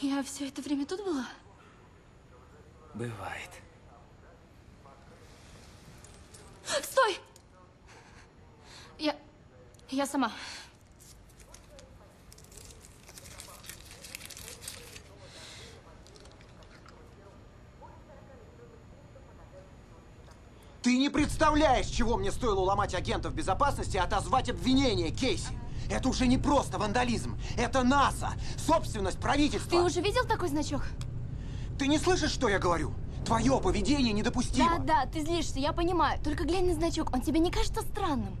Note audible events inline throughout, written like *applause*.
Я все это время тут была? Бывает. Стой! Я... Я сама. Ты не представляешь, чего мне стоило уломать агентов безопасности и отозвать обвинение, Кейси. Это уже не просто вандализм. Это НАСА, собственность правительства. Ты уже видел такой значок? Ты не слышишь, что я говорю? Твое поведение недопустимо. Да, да, ты злишься, я понимаю. Только глянь на значок, он тебе не кажется странным?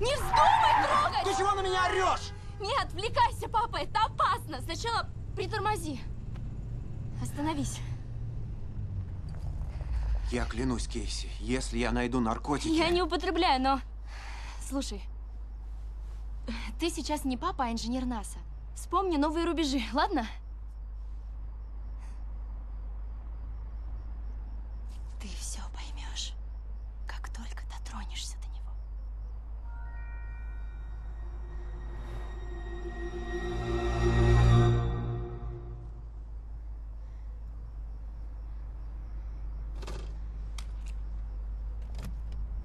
Не вздумай трогать! Ты чего на меня орешь? Не отвлекайся, папа, это опасно. Сначала притормози. Остановись. Я клянусь, Кейси, если я найду наркотики... Я не употребляю, но... Слушай, ты сейчас не папа, а инженер НАСА. Вспомни новые рубежи, *laughs* ладно? Ты все поймешь, как только дотронешься до него.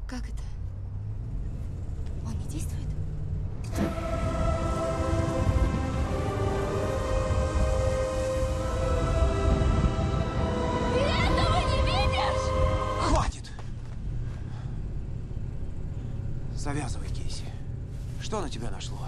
Как это? Он не действует? Завязывай, Кейси. Что на тебя нашло?